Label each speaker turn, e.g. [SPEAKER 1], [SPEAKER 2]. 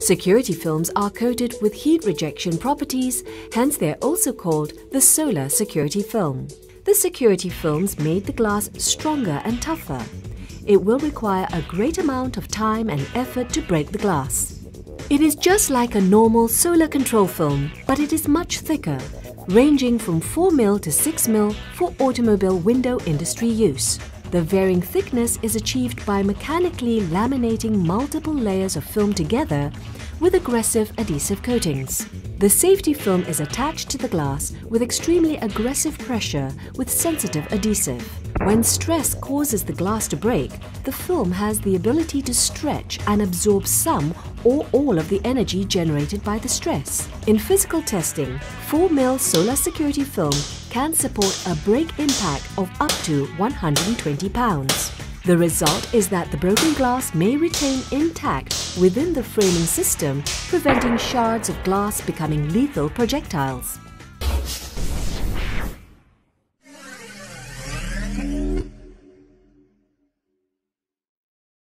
[SPEAKER 1] Security films are coated with heat rejection properties, hence they are also called the solar security film. The security films made the glass stronger and tougher. It will require a great amount of time and effort to break the glass. It is just like a normal solar control film, but it is much thicker, ranging from 4mm to 6mm for automobile window industry use. The varying thickness is achieved by mechanically laminating multiple layers of film together with aggressive adhesive coatings. The safety film is attached to the glass with extremely aggressive pressure with sensitive adhesive. When stress causes the glass to break, the film has the ability to stretch and absorb some or all of the energy generated by the stress. In physical testing, 4mm solar security film can support a break impact of up to 120 pounds. The result is that the broken glass may retain intact within the framing system, preventing shards of glass becoming lethal projectiles.